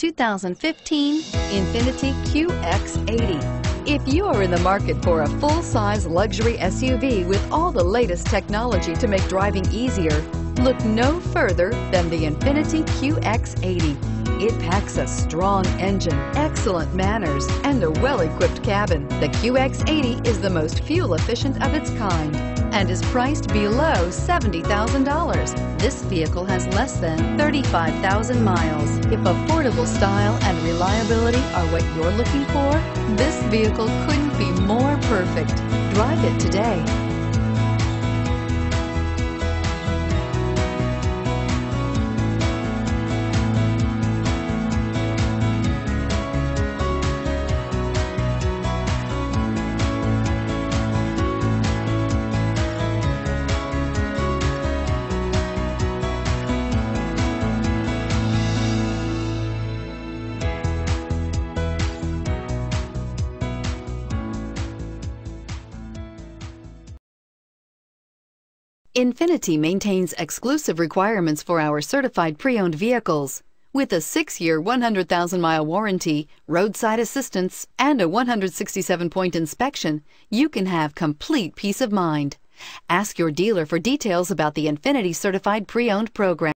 2015 Infiniti QX80. If you are in the market for a full-size luxury SUV with all the latest technology to make driving easier, look no further than the Infiniti QX80. It packs a strong engine, excellent manners, and a well-equipped cabin. The QX80 is the most fuel efficient of its kind and is priced below $70,000. This vehicle has less than 35,000 miles. If affordable style and reliability are what you're looking for, this vehicle couldn't be more perfect. Drive it today. Infiniti maintains exclusive requirements for our certified pre-owned vehicles. With a six-year, 100,000-mile warranty, roadside assistance, and a 167-point inspection, you can have complete peace of mind. Ask your dealer for details about the Infiniti Certified Pre-Owned program.